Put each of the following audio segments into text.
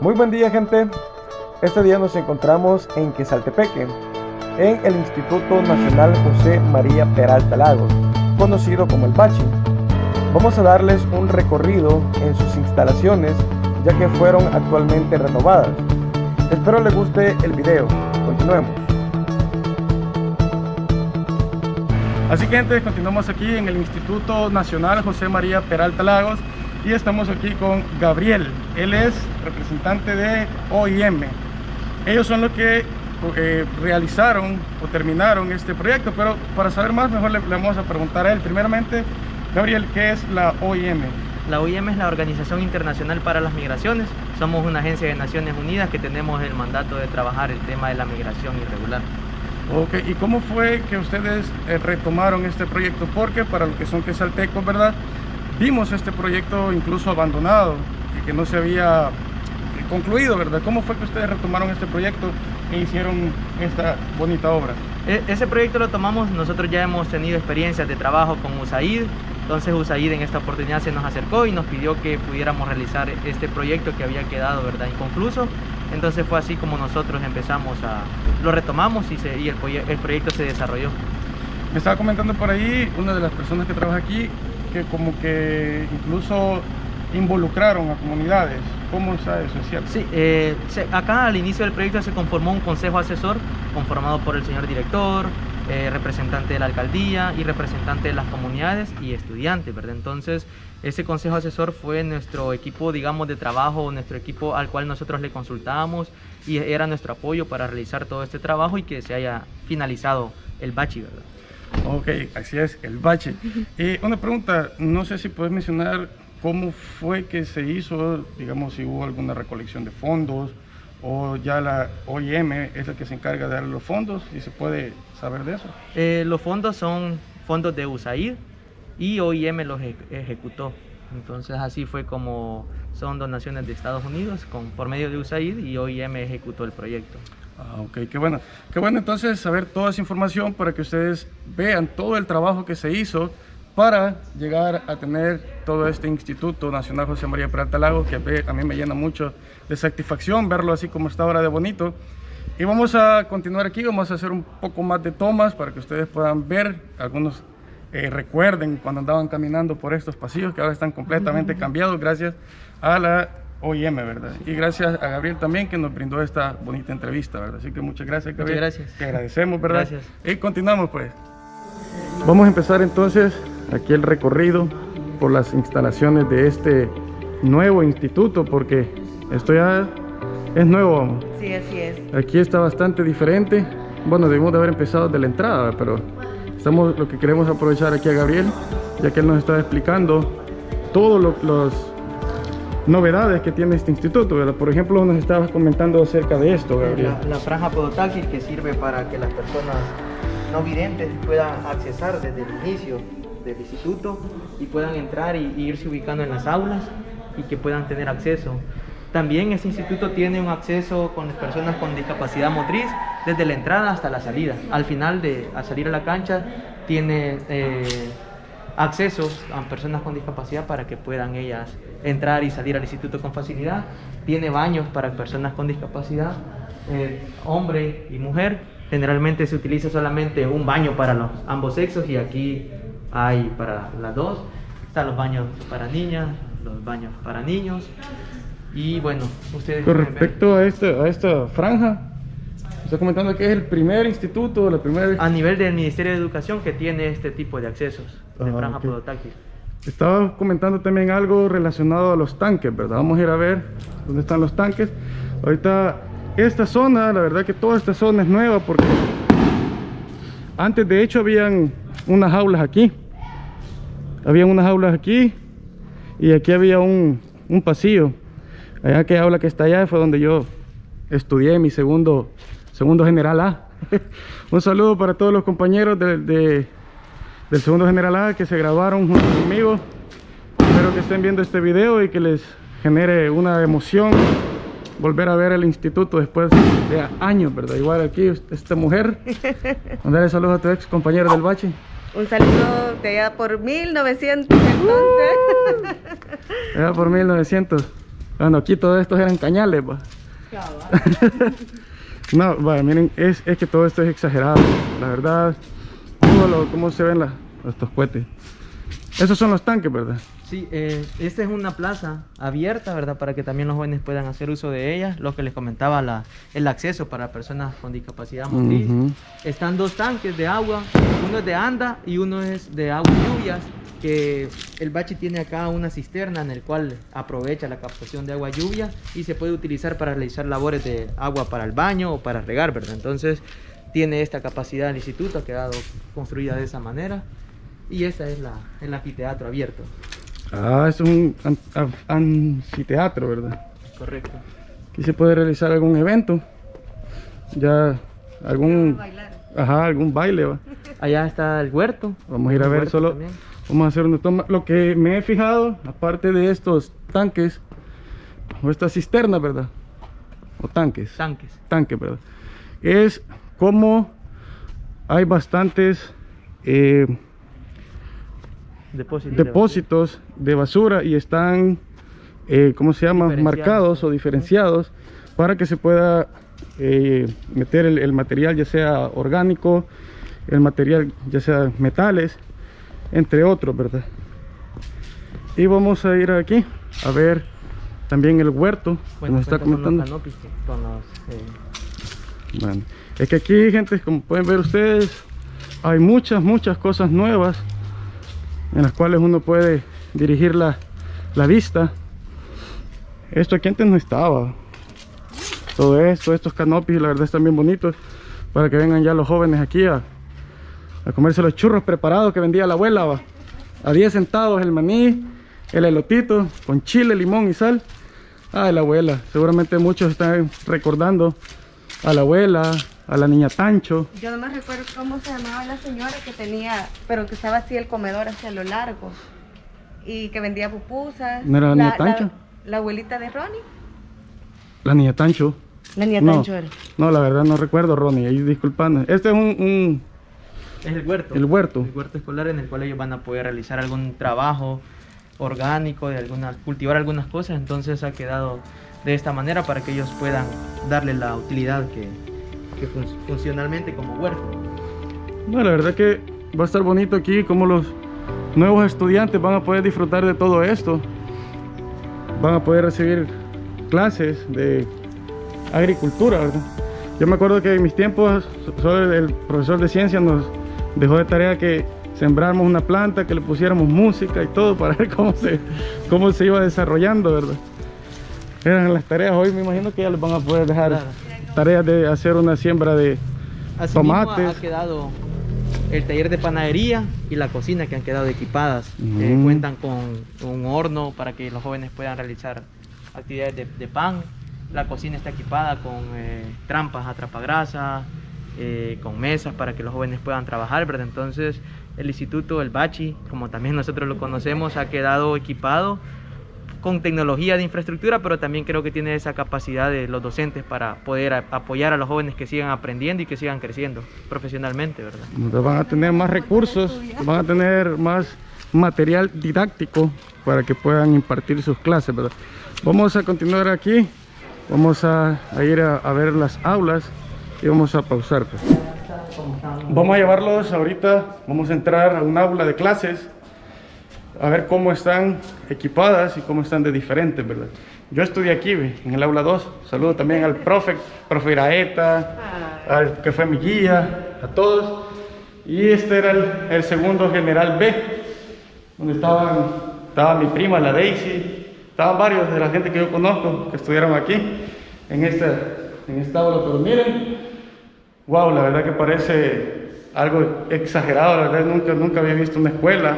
Muy buen día gente, este día nos encontramos en Quesaltepeque, en el Instituto Nacional José María Peralta Lagos, conocido como el Bachi. Vamos a darles un recorrido en sus instalaciones ya que fueron actualmente renovadas. Espero les guste el video, continuemos. Así que gente, continuamos aquí en el Instituto Nacional José María Peralta Lagos y estamos aquí con Gabriel. Él es representante de OIM. Ellos son los que eh, realizaron o terminaron este proyecto, pero para saber más mejor le, vamos a preguntar a él. Primeramente, Gabriel, ¿qué es la OIM? La OIM es la Organización Internacional para las Migraciones. Somos una agencia de Naciones Unidas que tenemos el mandato de trabajar el tema de la migración irregular. Ok, ¿y cómo fue que ustedes eh, retomaron este proyecto? Porque para los que son quesaltecos, ¿verdad? Vimos este proyecto incluso abandonado y que no se había concluido, ¿verdad? ¿Cómo fue que ustedes retomaron este proyecto e hicieron esta bonita obra? E, ese proyecto lo tomamos, nosotros ya hemos tenido experiencias de trabajo con USAID, entonces USAID en esta oportunidad se nos acercó y nos pidió que pudiéramos realizar este proyecto que había quedado, ¿verdad? Inconcluso. Entonces fue así como nosotros empezamos a... lo retomamos y, y el, el proyecto se desarrolló. Me estaba comentando por ahí una de las personas que trabaja aquí como que incluso involucraron a comunidades. ¿Cómo está eso? ¿Es cierto? Sí, eh, acá al inicio del proyecto se conformó un consejo asesor conformado por el señor director, eh, representante de la alcaldía y representante de las comunidades y estudiantes, ¿verdad? Entonces, ese consejo asesor fue nuestro equipo, digamos, de trabajo, nuestro equipo al cual nosotros le consultábamos y era nuestro apoyo para realizar todo este trabajo y que se haya finalizado el bachi, ¿verdad? Ok, así es, el bache. Eh, una pregunta, no sé si puedes mencionar cómo fue que se hizo, digamos, si hubo alguna recolección de fondos o ya la OIM es la que se encarga de dar los fondos y se puede saber de eso. Eh, los fondos son fondos de USAID y OIM los ejecutó. Entonces así fue como son donaciones de Estados Unidos con, por medio de USAID y OIM ejecutó el proyecto. Ah, ok, qué bueno. Qué bueno entonces saber toda esa información para que ustedes vean todo el trabajo que se hizo para llegar a tener todo este Instituto Nacional José María Peralta Lago, que a mí me llena mucho de satisfacción verlo así como está ahora de bonito. Y vamos a continuar aquí, vamos a hacer un poco más de tomas para que ustedes puedan ver, algunos eh, recuerden cuando andaban caminando por estos pasillos que ahora están completamente cambiados gracias a la OIM, ¿verdad? Y gracias a Gabriel también que nos brindó esta bonita entrevista, ¿verdad? Así que muchas gracias, Gabriel. Muchas gracias. Te agradecemos, ¿verdad? Gracias. Y continuamos, pues. Vamos a empezar entonces aquí el recorrido por las instalaciones de este nuevo instituto, porque esto ya es nuevo. Sí, así es. Aquí está bastante diferente. Bueno, debimos de haber empezado de la entrada, pero estamos lo que queremos aprovechar aquí a Gabriel, ya que él nos está explicando todos los novedades que tiene este instituto, ¿verdad? Por ejemplo, nos estabas comentando acerca de esto, Gabriel. La, franja podotáctil que sirve para que las personas no videntes puedan accesar desde el inicio del instituto y puedan entrar y, irse ubicando en las aulas y que puedan tener acceso. También este instituto tiene un acceso con las personas con discapacidad motriz desde la entrada hasta la salida. Al final de al salir a la cancha tiene eh, acceso a personas con discapacidad para que puedan ellas entrar y salir al instituto con facilidad. Tiene baños para personas con discapacidad, eh, hombre y mujer. Generalmente se utiliza solamente un baño para los ambos sexos y aquí hay para las dos. Están los baños para niñas, los baños para niños. Y bueno, ustedes... Con respecto a, este, a esta franja, Está comentando que es el primer instituto, la primera... A nivel del Ministerio de Educación que tiene este tipo de accesos de ah, franja okay. Estaba comentando también algo relacionado a los tanques, ¿verdad? Vamos a ir a ver dónde están los tanques. Ahorita esta zona, la verdad que toda esta zona es nueva porque antes de hecho habían unas aulas aquí. Habían unas aulas aquí y aquí había un, un pasillo. Allá que aula que está allá fue donde yo estudié mi segundo segundo general A. Un saludo para todos los compañeros del segundo general A que se grabaron junto conmigo. Espero que estén viendo este video y que les genere una emoción volver a ver el instituto después de años, ¿verdad? Igual aquí esta mujer. Mandarle saludos a tu ex compañero del bache. Un saludo de allá por 1900 entonces. allá por 1900. Bueno, aquí todos estos eran cañales, va. No, vaya, miren, es, es que todo esto es exagerado. La verdad, lo, cómo se ven la- estos cohetes. Esos son los tanques, ¿verdad? Sí, eh, esta es una plaza abierta, ¿verdad? Para que también los jóvenes puedan hacer uso de ella. Lo que les comentaba, la, el acceso para personas con discapacidad motriz. Están dos tanques de agua, uno es de anda y uno es de agua y lluvias. Que el bachi tiene acá una cisterna en el cual aprovecha la captación de agua lluvia y se puede utilizar para realizar labores de agua para el baño o para regar, ¿verdad? Entonces tiene esta capacidad el instituto, ha quedado construida de esa manera. Y esta es la, el anfiteatro abierto. Ah, es un an- an- anfiteatro, ¿verdad? Correcto. Aquí se puede realizar algún evento. Ya, algún... Bailar. Ajá, algún baile, va. Allá está el huerto. Vamos a ir a ver solo. también. Vamos a hacer una toma. Lo que me he fijado, aparte de estos tanques, o estas cisternas, ¿verdad? O tanques. Tanques. Tanques, ¿verdad? Es como hay bastantes eh, Depósito. de depósitos de basura y están, eh, ¿cómo se llama? Marcados o diferenciados para que se pueda eh, meter el, el material, ya sea orgánico, el material, ya sea metales, entre otros, ¿verdad? Y vamos a ir aquí a ver también el huerto que nos está con los con eh, Bueno, es que aquí, gente, como pueden ver ustedes, hay muchas, muchas cosas nuevas en las cuales uno puede dirigir la, la vista. Esto aquí antes no estaba. Todo esto, estos canopies, la verdad están bien bonitos para que vengan ya los jóvenes aquí a, a comerse los churros preparados que vendía la abuela. va. A 10 centavos el maní, el elotito con chile, limón y sal. Ah, la abuela. Seguramente muchos están recordando a la abuela, a la niña Tancho. Yo no me recuerdo cómo se llamaba la señora que tenía, pero que estaba así el comedor hacia lo largo. Y que vendía pupusas. ¿No era la niña Tancho? La, abuelita de Ronnie. La niña Tancho. La niña No, Tancho era. no, la verdad no recuerdo, Ronnie. Ahí disculpando. Este es un, un- es el huerto. el huerto. El huerto escolar en el cual ellos van a poder realizar algún trabajo orgánico, de algunas, cultivar algunas cosas. Entonces ha quedado de esta manera para que ellos puedan darle la utilidad que, que fun- funcionalmente como huerto. No, la verdad que va a estar bonito aquí como los nuevos estudiantes van a poder disfrutar de todo esto. Van a poder recibir clases de agricultura, ¿verdad? Yo me acuerdo que en mis tiempos solo el, el profesor de ciencia nos dejó de tarea que sembráramos una planta, que le pusiéramos música y todo para ver cómo se, cómo se iba desarrollando, ¿verdad? Eran las tareas, hoy me imagino que ya les van a poder dejar Claro. tareas de hacer una siembra de, Asimismo, Tomates. ha quedado el taller de panadería y la cocina que han quedado equipadas. Eh, cuentan con un horno para que los jóvenes puedan realizar actividades de, de pan. La cocina está equipada con eh, trampas atrapagrasa, eh, con mesas para que los jóvenes puedan trabajar, ¿verdad? Entonces, el instituto, el Bachi, como también nosotros lo conocemos, ha quedado equipado con tecnología de infraestructura, pero también creo que tiene esa capacidad de los docentes para poder a- apoyar a los jóvenes que sigan aprendiendo y que sigan creciendo profesionalmente, ¿verdad? Entonces van a tener más recursos, van a tener más material didáctico para que puedan impartir sus clases, ¿verdad? Vamos a continuar aquí, vamos a, a ir a, a ver las aulas y vamos a pausar. pues. Vamos a llevarlos ahorita, vamos a entrar a un aula de clases, a ver cómo están equipadas y cómo están de diferentes, ¿verdad? Yo estudié aquí, en el aula 2. Saludo también al profe, profe Iraeta, al que fue mi guía, a todos. Y este era el, el segundo general B, donde estaban, estaba mi prima, la Daisy, estaban varios de la gente que yo conozco que estudiaron aquí, en esta, en esta aula. Pero miren, wow, la verdad que parece algo exagerado, la verdad nunca, nunca había visto una escuela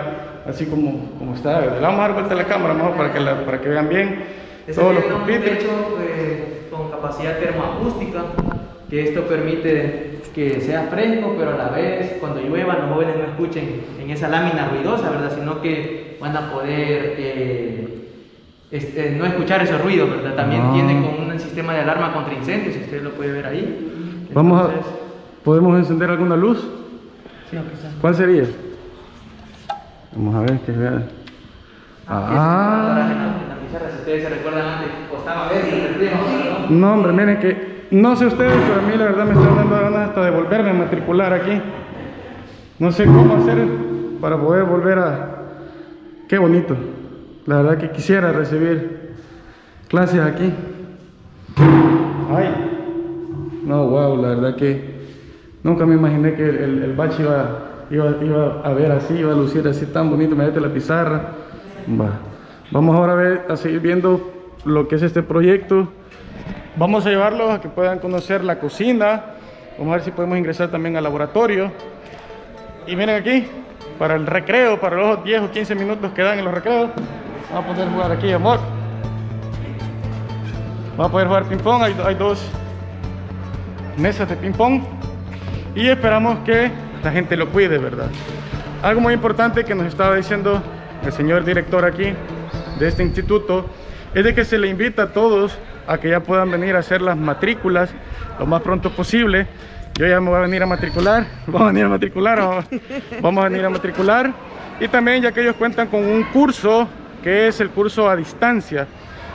así como, como está. Le vamos a dar vuelta a la cámara mejor para que, la- para que vean bien Ese todos los pupitres. techo eh, con capacidad termoacústica, que esto permite que sea fresco, pero a la vez cuando llueva los jóvenes no escuchen en esa lámina ruidosa, ¿verdad? Sino que van a poder eh, este, no escuchar esos ruidos, ¿verdad? También Ah. tiene con un sistema de alarma contra incendios, si usted lo puede ver ahí. Vamos a, ¿Podemos encender alguna luz? sí, aunque sea- ¿Cuál sería? Vamos a ver que vea. Ah, y ese es un aparato en la- en la pizarra. Si ustedes se recuerdan antes, costaba ver y No, hombre, miren que no sé ustedes, pero a mí la verdad me está dando ganas hasta de volverme a matricular aquí. No sé cómo hacer para poder volver a... Qué bonito. La verdad que quisiera recibir clases aquí. Ay. No, wow, la verdad que nunca me imaginé que el, el, bache iba, iba, a ver así, iba a lucir así tan bonito. Mete la pizarra. Va. Vamos ahora a, ver, a seguir viendo lo que es este proyecto. Vamos a llevarlos a que puedan conocer la cocina. Vamos a ver si podemos ingresar también al laboratorio. Y miren aquí, para el recreo, para los 10 o 15 minutos que dan en los recreos. Vamos a poder jugar aquí, amor. Vamos a poder jugar ping pong. Hay, dos mesas de ping pong. Y esperamos que la gente lo cuide, ¿verdad? Algo muy importante que nos estaba diciendo el señor director aquí de este instituto es de que se le invita a todos a que ya puedan venir a hacer las matrículas lo más pronto posible. Yo ya me voy a venir a matricular, vamos a venir a matricular, vamos a venir a matricular. Y también ya que ellos cuentan con un curso que es el curso a distancia.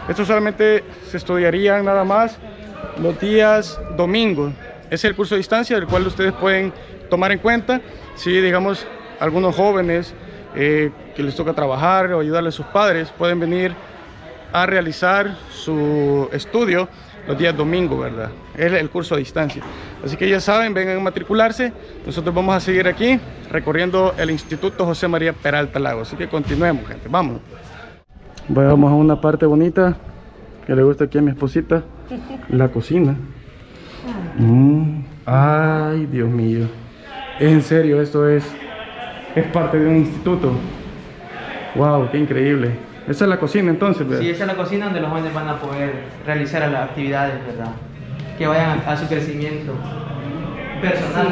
Esto solamente se estudiaría nada más los días domingos. Es el curso a distancia del cual ustedes pueden tomar en cuenta si, digamos, algunos jóvenes eh, que les toca trabajar o ayudarle a sus padres pueden venir a realizar su estudio los días domingos, ¿verdad? Es el curso a distancia. Así que ya saben, vengan a matricularse. Nosotros vamos a seguir aquí recorriendo el Instituto José María Peralta Lago. Así que continuemos, gente. Vamos. Vamos a una parte bonita que le gusta aquí a mi esposita, la cocina. Mm, ay, Dios mío. En serio, esto es, es parte de un instituto. Wow, qué increíble. Esa es la cocina entonces, ¿verdad? Sí, esa es la cocina donde los jóvenes van a poder realizar las actividades, ¿verdad? Que vayan a, su crecimiento personal.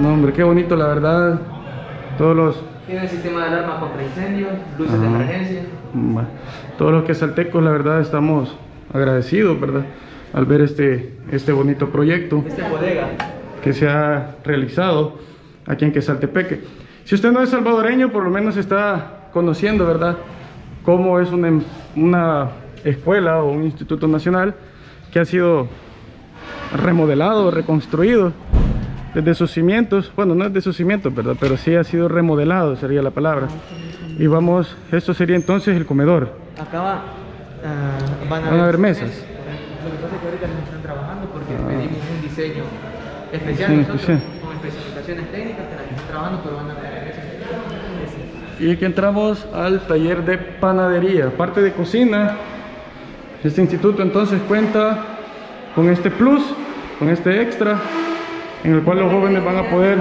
No, hombre, qué bonito, la verdad. Todos los tiene el sistema de alarma contra incendios, luces de emergencia. Todos los que saltecos, la verdad, estamos agradecidos, ¿verdad? Al ver este, este bonito proyecto este bodega. que se ha realizado aquí en Quesaltepeque. Si usted no es salvadoreño, por lo menos está conociendo, ¿verdad? Cómo es una, una escuela o un instituto nacional que ha sido remodelado, reconstruido desde sus cimientos, bueno, no es de sus cimientos, ¿verdad? Pero sí ha sido remodelado, sería la palabra. Y vamos, esto sería entonces el comedor. Acá uh, van, a, haber mesas. Lo que pasa es que ahorita nos están trabajando porque ah. pedimos un diseño especial nosotros, con especificaciones técnicas que las están trabajando, pero van a haber mesas. Y aquí entramos al taller de panadería, parte de cocina. Este instituto entonces cuenta con este plus, con este extra en el cual los jóvenes van a poder...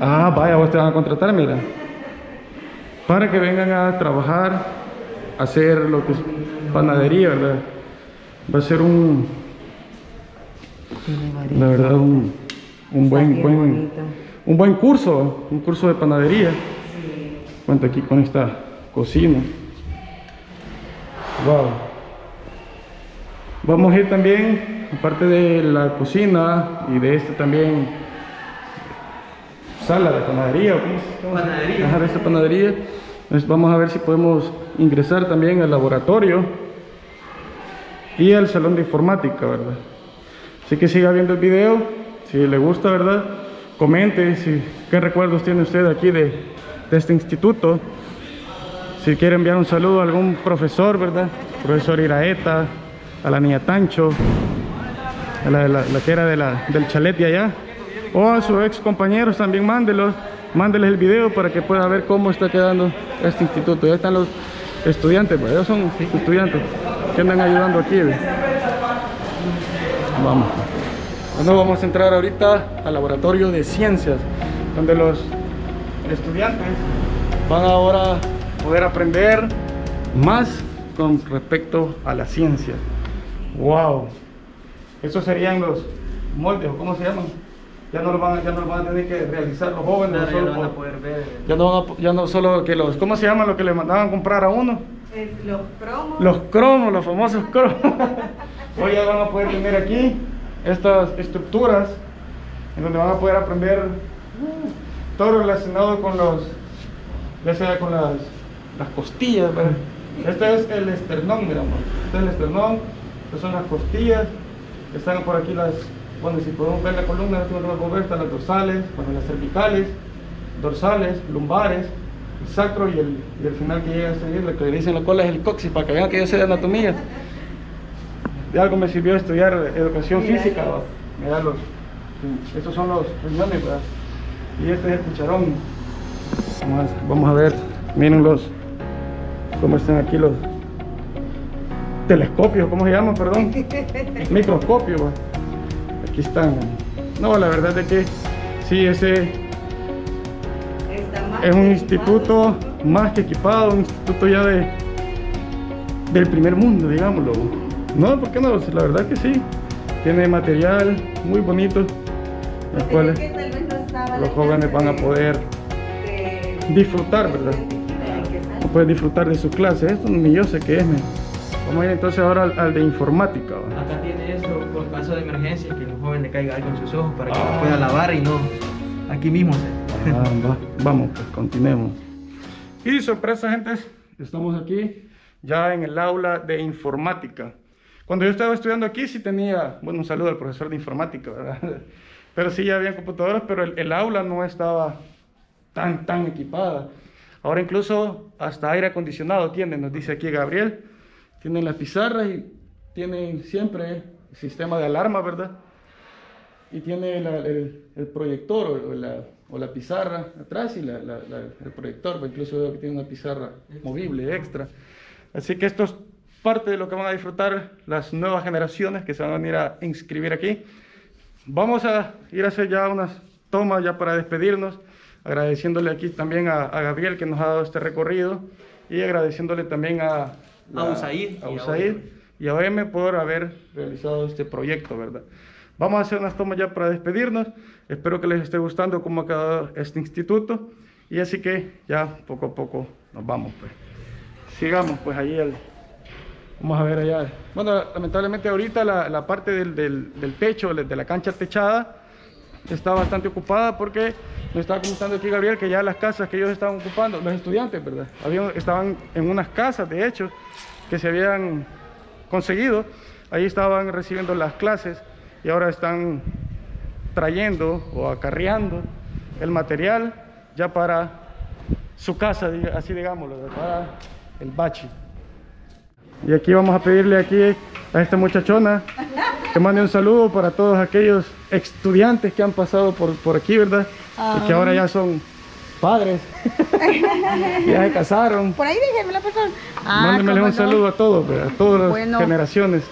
Ah, vaya, vos te van a contratar, mira. Para que vengan a trabajar, a hacer lo que es panadería, ¿verdad? Va a ser un... La verdad, un, un buen, buen, un buen curso, un curso de panadería. Cuenta aquí con esta cocina. Wow. Vamos a ir también aparte de la cocina y de este también sala de panadería, panadería. de esta panadería, pues vamos a ver si podemos ingresar también al laboratorio y al salón de informática, ¿verdad? Así que siga viendo el video, si le gusta, ¿verdad? Comente si, qué recuerdos tiene usted aquí de, de este instituto. Si quiere enviar un saludo a algún profesor, ¿verdad? Profesor Iraeta, a la niña Tancho, la, la, que era de la, del chalet de allá o a sus ex compañeros también mándelos mándeles el video para que pueda ver cómo está quedando este instituto. Ya están los estudiantes pues ellos son estudiantes que andan ayudando aquí vamos. Bueno, vamos a entrar ahorita al laboratorio de ciencias donde los estudiantes van ahora a poder aprender más con respecto a la ciencia wow esos serían los moldes, o cómo se llaman. Ya no lo van, ya no lo van a tener que realizar los jóvenes. ya, no van a poder ver. Ya no, ya no solo que los, ¿cómo se llaman lo que le mandaban a comprar a uno? los cromos. Los cromos, los famosos cromos. Hoy ya van a poder tener aquí estas estructuras en donde van a poder aprender uh, todo relacionado con los ya sea con las, las costillas. ¿verdad? Este es el esternón, miramos. Este es el esternón, estas son las costillas, están por aquí las, bueno, si podemos ver la columna, si no podemos ver, están las dorsales, bueno, las cervicales, dorsales, lumbares, el sacro y el, y el final que llega a seguir, lo que le dicen la cola es el coxis, para que vean que yo sé de anatomía. De algo me sirvió estudiar educación Mira física. Estos son los riñones, ¿verdad? Y este es el cucharón. Vamos a, vamos a ver, miren los, cómo están aquí los telescopios, ¿cómo se llaman? Perdón. Microscopios. ¿va? Aquí están. No, la verdad es que sí, ese es un instituto equipado. más que equipado, un instituto ya de del primer mundo, digámoslo. No, ¿por qué no? La verdad que sí. Tiene material muy bonito, el Porque cual es que tal vez no estaba al los jóvenes van a poder de- disfrutar, ¿verdad? pueden disfrutar de su clase. Esto ni yo sé qué es. Vamos a ir entonces ahora al, al de informática. ¿va? Acá tiene esto por caso de emergencia, que el joven le caiga algo en sus ojos para que Ah. lo pueda lavar y no aquí mismo. se- Ah, va. Vamos, pues continuemos. Y sorpresa, gente, estamos aquí ya en el aula de informática. Cuando yo estaba estudiando aquí sí tenía, bueno, un saludo al profesor de informática, ¿verdad? Pero sí ya había computadoras, pero el, el aula no estaba tan, tan equipada. Ahora incluso hasta aire acondicionado tienen, nos dice aquí Gabriel. Tienen las pizarras y tienen siempre el sistema de alarma, ¿verdad? y tiene la- el, el proyector o, o la, o la pizarra atrás y la- la- la- el proyector, pues incluso veo que tiene una pizarra movible extra. Así que esto es parte de lo que van a disfrutar las nuevas generaciones que se van a venir a inscribir aquí. Vamos a ir a hacer ya unas tomas ya para despedirnos, agradeciéndole aquí también a, a Gabriel que nos ha dado este recorrido y agradeciéndole también a, A USAID a y a USAID y a OM por haber realizado este proyecto, ¿verdad? Vamos a hacer unas tomas ya para despedirnos. Espero que les esté gustando cómo ha quedado este instituto. Y así que ya poco a poco nos vamos, pues. Sigamos, pues, ahí el... Vamos a ver allá. Bueno, lamentablemente ahorita la, la parte del, del, del techo, de la cancha techada, está bastante ocupada porque nos estaba comentando aquí Gabriel que ya las casas que ellos estaban ocupando, los estudiantes, ¿verdad? Habían, estaban en unas casas, de hecho, que se habían conseguido. Ahí estaban recibiendo las clases y ahora están trayendo o acarreando el material ya para su casa, así digámoslo, para el bachi. Y aquí vamos a pedirle aquí a esta muchachona que mande un saludo para todos aquellos estudiantes que han pasado por, por aquí, ¿verdad? Y que ahora ya son padres, ya se casaron. Por ahí déjenme la persona. Ah, un no. saludo a todos, ¿verdad? a todas las Bueno. generaciones.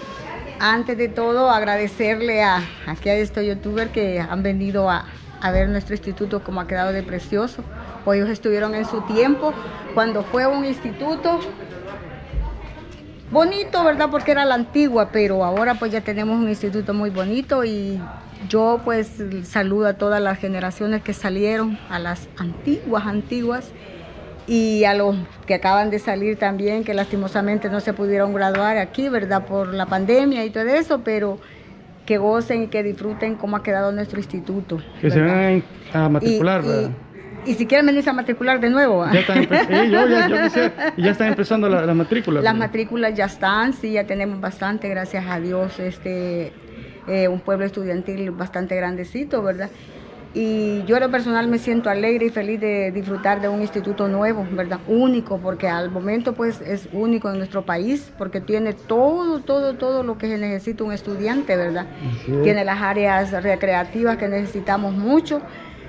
Antes de todo, agradecerle a aquí a estos youtubers que han venido a, a ver nuestro instituto como ha quedado de precioso. Pues ellos estuvieron en su tiempo cuando fue un instituto bonito, ¿verdad? Porque era la antigua, pero ahora pues ya tenemos un instituto muy bonito y yo pues saludo a todas las generaciones que salieron, a las antiguas, antiguas y a los que acaban de salir también, que lastimosamente no se pudieron graduar aquí, ¿verdad? Por la pandemia y todo eso, pero que gocen y que disfruten cómo ha quedado nuestro instituto. Que se van a matricular, y, ¿verdad? y, y si quieren venirse a matricular de nuevo. Ya están, yo, ya, yo quisiera- y ya están empezando la, la matrícula. Las matrículas ya están, sí, ya tenemos bastante, gracias a Dios, este, eh, un pueblo estudiantil bastante grandecito, ¿verdad? Y yo en lo personal me siento alegre y feliz de disfrutar de un instituto nuevo, ¿verdad? Único, porque al momento pues es único en nuestro país, porque tiene todo, todo, todo lo que necesita un estudiante, ¿verdad? Tiene las áreas recreativas que necesitamos mucho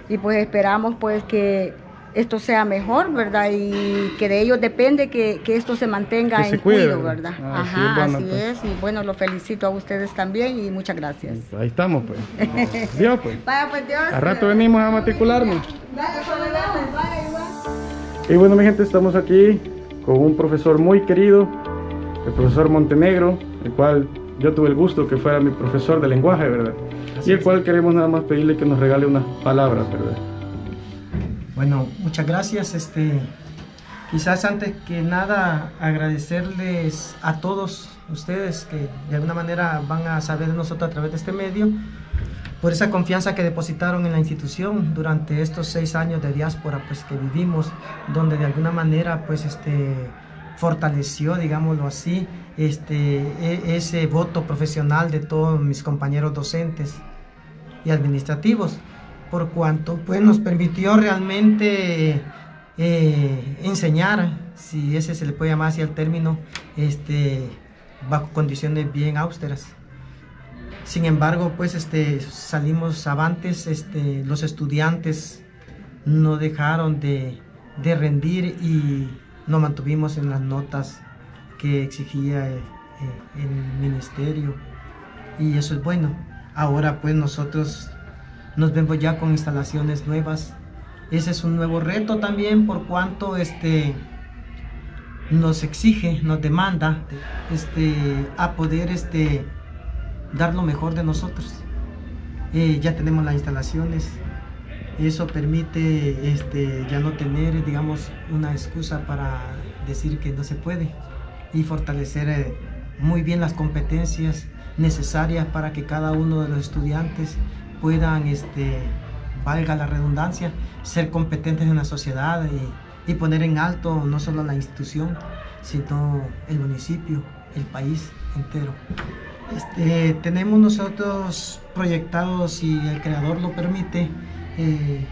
y pues esperamos pues que esto sea mejor, ¿verdad? Y que de ellos depende que, que esto se mantenga Que se en cuide, cuido, ¿verdad? Ah, Ajá, así pues. es. Y bueno, los felicito a ustedes también y muchas gracias. Ahí estamos, pues. Dios, pues. Vaya, pues Dios. A rato venimos a matricularnos. Pues, vaya, vaya, igual. Y bueno, mi gente, estamos aquí con un profesor muy querido, el profesor Montenegro, el cual yo tuve el gusto que fuera mi profesor de lenguaje, ¿verdad? Y el cual queremos nada más pedirle que nos regale unas palabras, ¿verdad? Bueno, muchas gracias. Este, quizás antes que nada agradecerles a todos ustedes que de alguna manera van a saber de nosotros a través de este medio, por esa confianza que depositaron en la institución durante estos seis años de diáspora pues, que vivimos, donde de alguna manera pues, este, fortaleció, digámoslo así, este, e, ese voto profesional de todos mis compañeros docentes y administrativos, por cuanto pues, nos permitió realmente eh, enseñar, si ese se le puede llamar así el término, este, bajo condiciones bien austeras. Sin embargo, pues este, salimos avantes, este, los estudiantes no dejaron de, de rendir y nos mantuvimos en las notas que exigía eh, eh, el ministerio y eso es bueno. Ahora pues nosotros nos vemos ya con instalaciones nuevas. Ese es un nuevo reto también por cuanto este nos exige, nos demanda este, a poder este, dar lo mejor de nosotros. Eh, ya tenemos las instalaciones, eso permite este, ya no tener, digamos, una excusa para decir que no se puede y fortalecer eh, muy bien las competencias necesarias para que cada uno de los estudiantes puedan, este, valga la redundancia, ser competentes en la sociedad y, y poner en alto no solo la institución, sino el municipio, el país entero. Este, tenemos nosotros proyectados, si el creador lo permite, eh,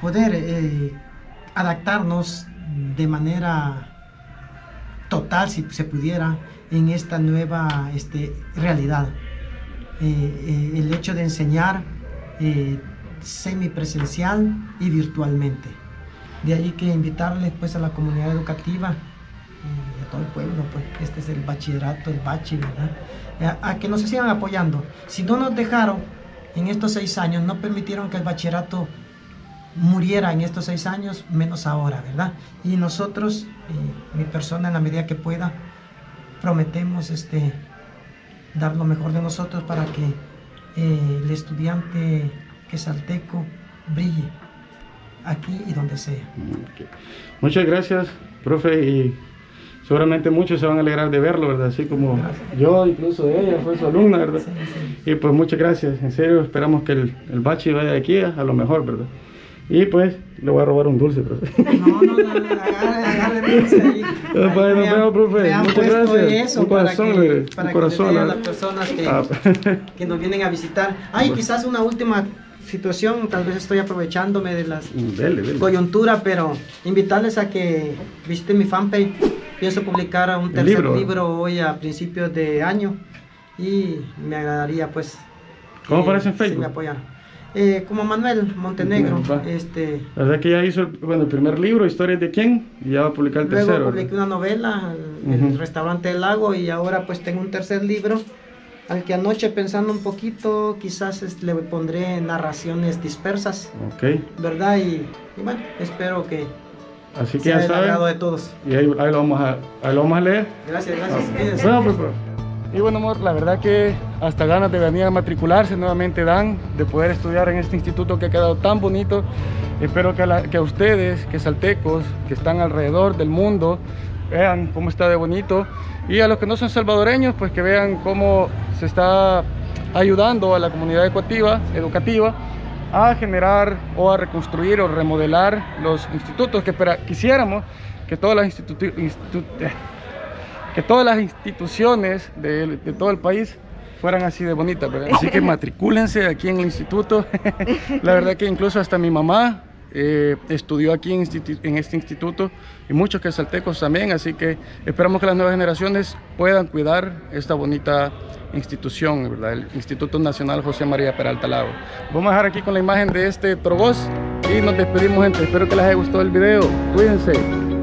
poder eh, adaptarnos de manera total, si se pudiera, en esta nueva este, realidad. Eh, el hecho de enseñar semipresencial y virtualmente. De ahí que invitarles pues a la comunidad educativa a todo el pueblo, pues este es el bachillerato, el bachi, ¿verdad? A, que nos sigan apoyando. Si no nos dejaron en estos seis años, no permitieron que el bachillerato muriera en estos seis años, menos ahora, ¿verdad? Y nosotros, mi persona en la medida que pueda, prometemos este, dar lo mejor de nosotros para que eh, el estudiante que salteco brille aquí y donde sea. Muchas gracias, profe, y seguramente muchos se van a alegrar de verlo, ¿verdad? Así como yo, incluso ella fue su alumna, ¿verdad? Y pues muchas gracias, en serio, esperamos que el, el bachi vaya de aquí a, lo mejor, ¿verdad? Y pues le voy a robar un dulce, profe. No, no, no, agarre, agarre dulce ahí. Pues, nos vemos, profe. Muchas gracias. un corazón, para que, para corazón, que las personas que, ah. que nos vienen a visitar. Ay, quizás una última situación, tal vez estoy aprovechándome de la coyuntura, pero invitarles a que visiten mi fanpage. Pienso publicar un tercer libro. hoy a principios de año y me agradaría pues ¿Cómo aparece en Facebook? Si me apoyan. Eh, como Manuel Montenegro. este, la verdad que ya hizo bueno, el primer libro, Historias de quién, y ya va a publicar el tercero. Luego publiqué una novela, El restaurante del lago, y ahora pues tengo un tercer libro al que anoche pensando un poquito, quizás le pondré narraciones dispersas. Ok. ¿Verdad? Y, bueno, espero que Así que sea ya saben, de todos. Y ahí, lo vamos a, ahí lo vamos a leer. Gracias, gracias. Bueno, pues, pues, y bueno, amor, la verdad que hasta ganas de venir a matricularse nuevamente dan, de poder estudiar en este instituto que ha quedado tan bonito. Espero que a ustedes, que saltecos, que están alrededor del mundo, vean cómo está de bonito y a los que no son salvadoreños pues que vean cómo se está ayudando a la comunidad educativa, educativa a generar o a reconstruir o remodelar los institutos que quisiéramos que todas las, que todas las instituciones de, todo el país fueran así de bonitas, Así que matricúlense aquí en el instituto. la verdad que incluso hasta mi mamá eh, estudió aquí en, este instituto y muchos que saltecos también, así que esperamos que las nuevas generaciones puedan cuidar esta bonita institución, ¿verdad? el Instituto Nacional José María Peralta Lago. Vamos a dejar aquí con la imagen de este trogoz y nos despedimos gente, espero que les haya gustado el video, cuídense.